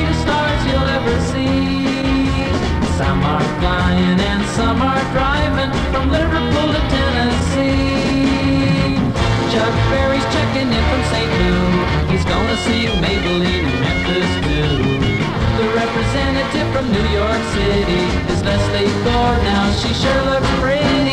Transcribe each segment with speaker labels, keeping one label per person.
Speaker 1: greatest stars you'll ever see. Some are flying and some are driving from Liverpool to Tennessee. Chuck Berry's checking in from St. Louis. He's gonna see Maybellene in Memphis too. The representative from New York City is Lesley Gore. Now she sure looks pretty.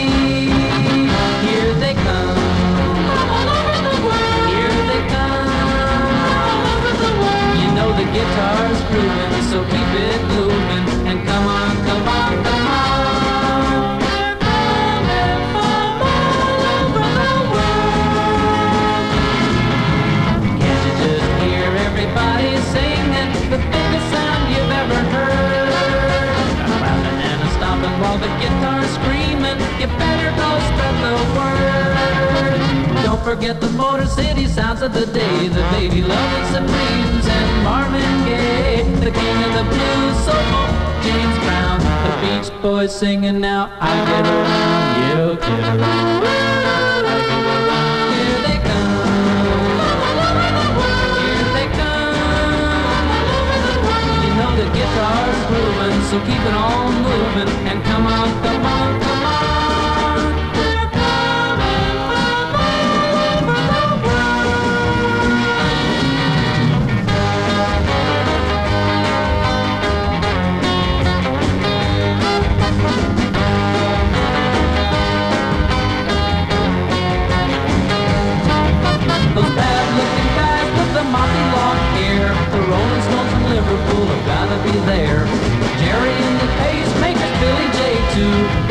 Speaker 1: Forget the Motor City sounds of the day, the baby loving Supremes and Marvin Gaye, the king of the blues, soul, oh, James Brown, the Beach Boys singing now. I get around, you get around. So keep it on moving and come on, come on,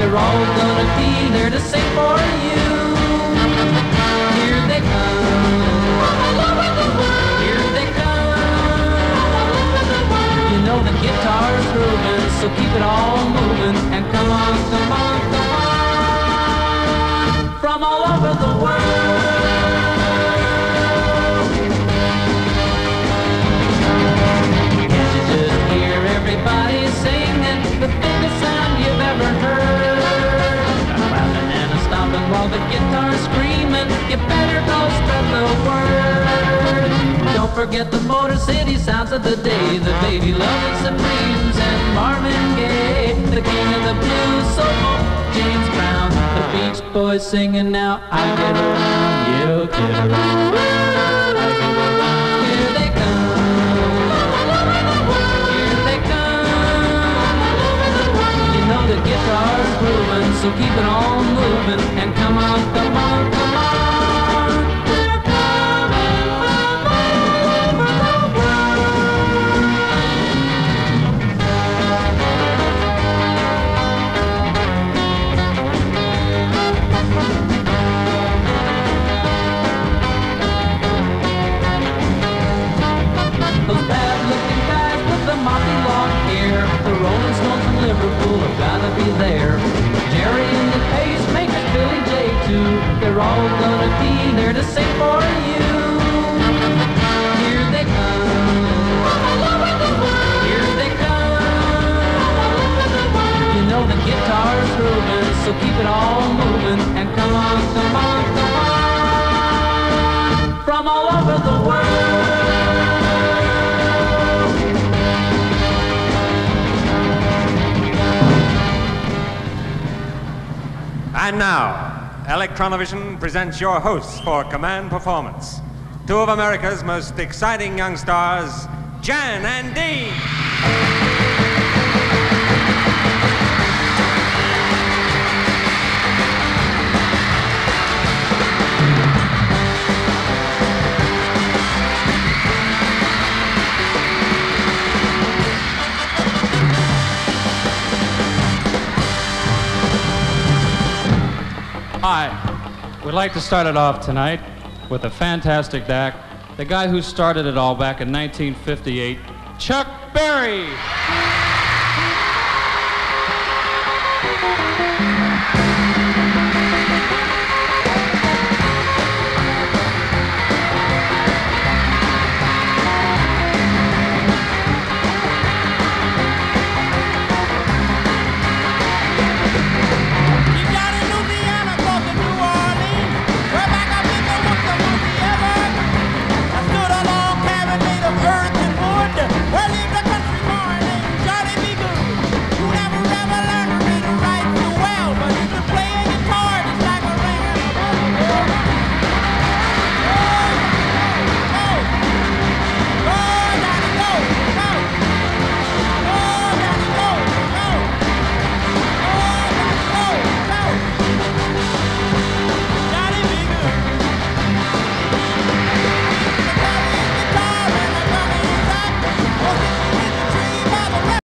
Speaker 1: they're all gonna be there to sing for you. Here they come. Here they come. You know the guitar's grooving, so keep it all moving and come on, come on, come on. From all over the world. The word. Don't forget the Motor City sounds of the day, the baby loving Supremes and Marvin Gaye, the king of the blues, soul, James Brown, the Beach Boys singing now. I get around, you get around. Be there. Gerry and the pacemakers, Billy J too, they're all gonna be there to sing for you. Here they come. Here they come. You know the guitar's grooving, so keep it all moving and come on, come on, come on. From all over the world.
Speaker 2: And now, Electronovision presents your hosts for Command Performance. Two of America's most exciting young stars, Jan and Dean.
Speaker 3: Hi. We'd like to start it off tonight with a fantastic act. The guy who started it all back in 1958, Chuck Berry.